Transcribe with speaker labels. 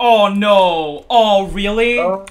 Speaker 1: Oh no! Oh really?
Speaker 2: Oh,